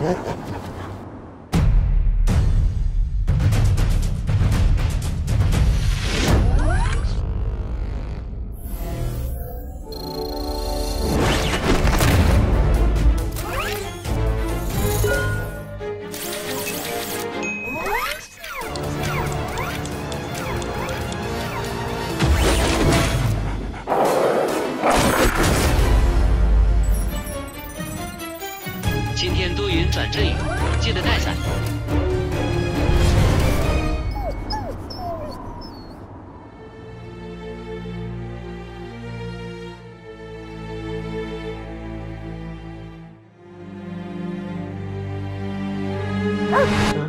Oh. 我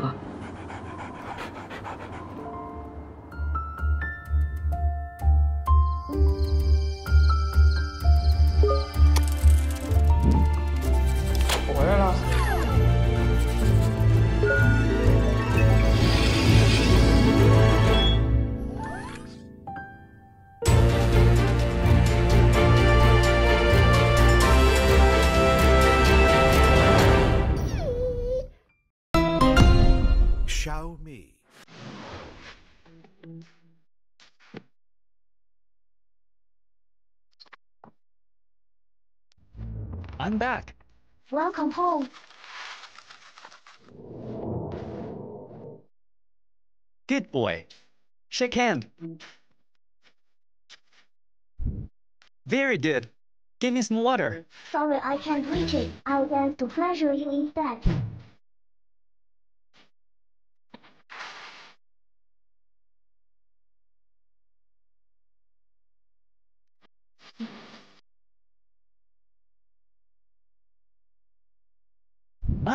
I'm back. Welcome home. Good boy. Shake hand. Very good. Give me some water. Sorry I can't reach it. I'll dance to pleasure you instead.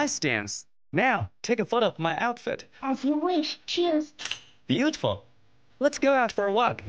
Nice dance. Now, take a photo of my outfit. As you wish. Cheers. Beautiful. Let's go out for a walk.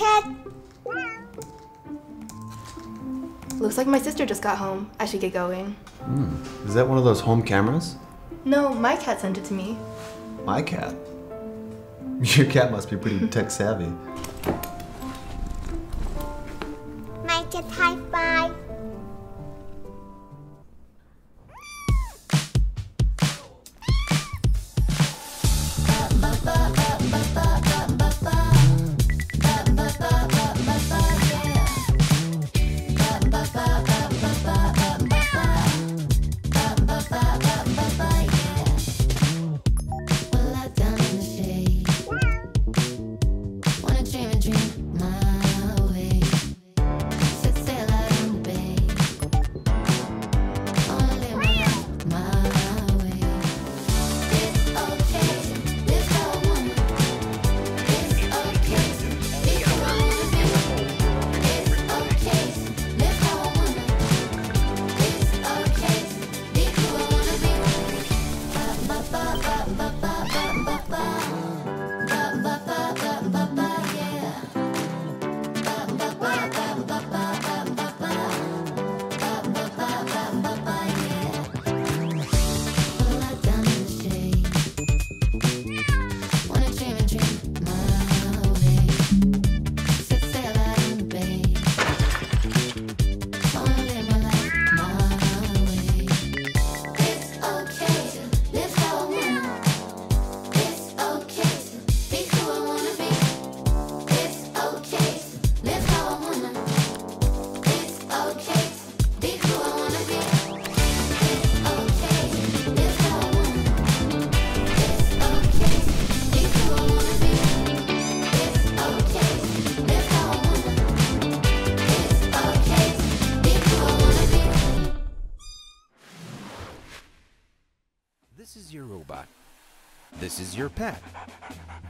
Cat. Looks like my sister just got home. I should get going. Hmm. Is that one of those home cameras? No, my cat sent it to me. My cat. Your cat must be pretty tech savvy.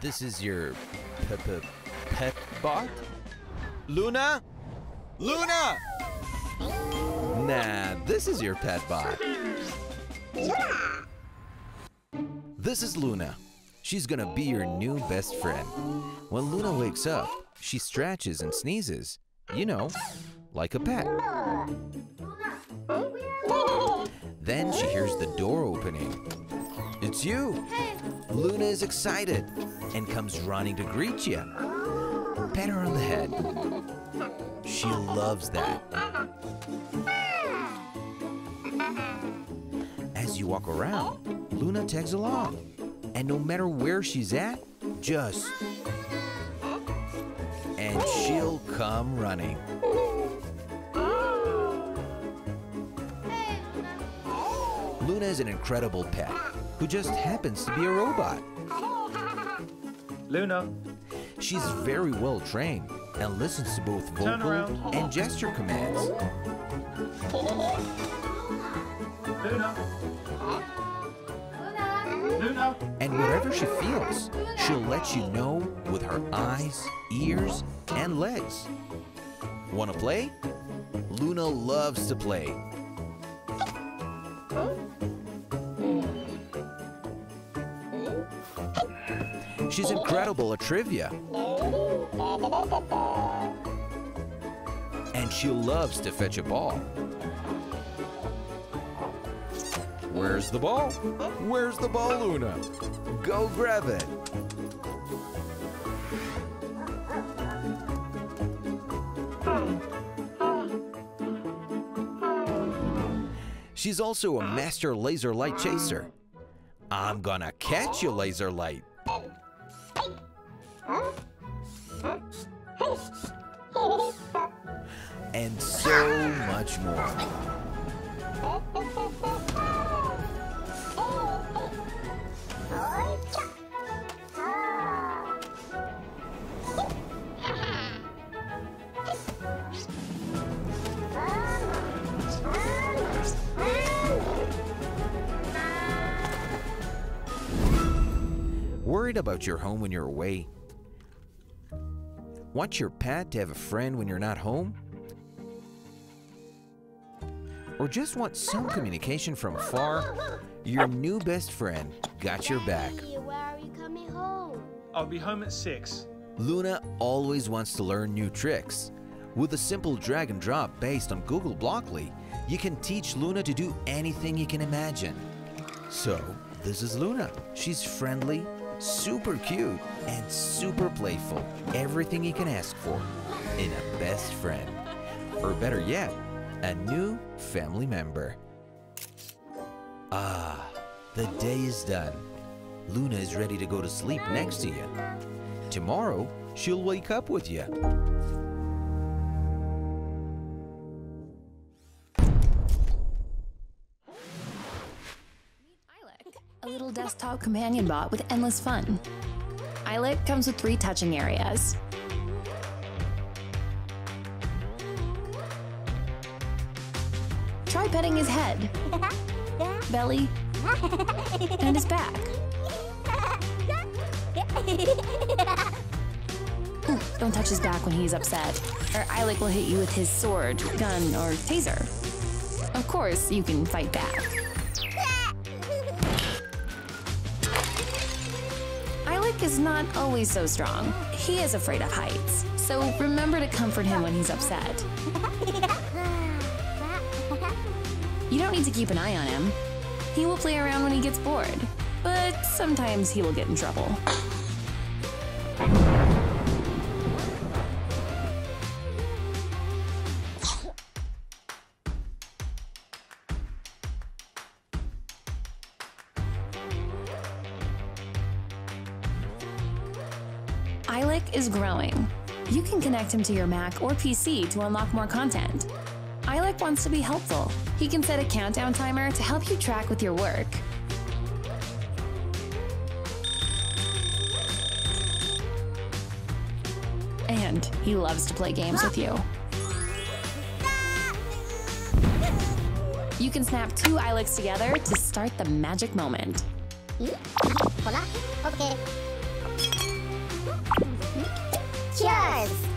This is your pet bot? Loona? Loona! Nah, this is your pet bot. This is Loona. She's gonna be your new best friend. When Loona wakes up, she stretches and sneezes. You know, like a pet. Then she hears the door opening. It's you! Loona is excited and comes running to greet you. Pat her on the head. She loves that. As you walk around, Loona tags along. And no matter where she's at, just. And she'll come running. Loona is an incredible pet who just happens to be a robot. Loona. She's very well trained and listens to both vocal and gesture commands. Loona. Loona. And whatever she feels, she'll let you know with her eyes, ears, and legs. Wanna play? Loona loves to play. She's incredible at trivia. And she loves to fetch a ball. Where's the ball? Where's the ball, Loona? Go grab it. She's also a master laser light chaser. I'm gonna catch you, laser light. And so much more. Worried about your home when you're away? Want your pet to have a friend when you're not home? Or just want some communication from afar? Your new best friend got your back. Daddy, where are you coming home? I'll be home at six. Loona always wants to learn new tricks. With a simple drag and drop based on Google Blockly, you can teach Loona to do anything you can imagine. So, this is Loona. She's friendly, super cute, and super playful. Everything you can ask for in a best friend. Or better yet, a new family member. Ah, the day is done. Loona is ready to go to sleep next to you. Tomorrow, she'll wake up with you. A little desktop companion bot with endless fun. Eilik comes with three touching areas. Petting his head, belly, and his back. Don't touch his back when he's upset, or Eilik will hit you with his sword, gun, or taser. Of course, you can fight back. Eilik is not always so strong. He is afraid of heights. So remember to comfort him when he's upset. You don't need to keep an eye on him. He will play around when he gets bored, but sometimes he will get in trouble. Eilik is growing. You can connect him to your Mac or PC to unlock more content. Eilik wants to be helpful. He can set a countdown timer to help you track with your work. And he loves to play games with you. You can snap two Eiliks together to start the magic moment. Cheers!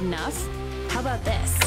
Enough? How about this?